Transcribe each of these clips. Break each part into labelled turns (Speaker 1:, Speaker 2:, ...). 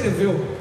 Speaker 1: escreveu.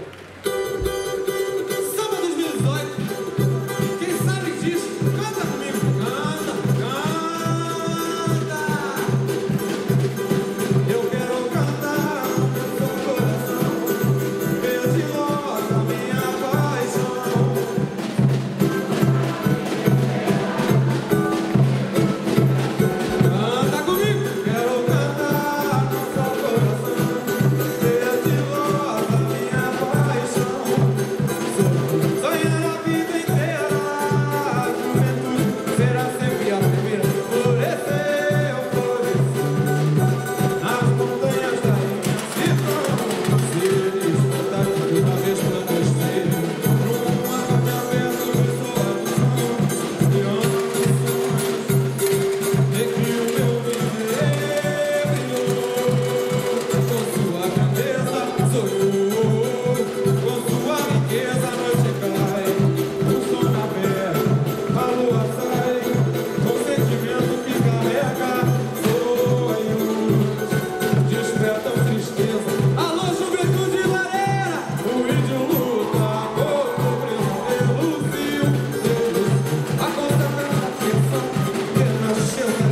Speaker 1: 네.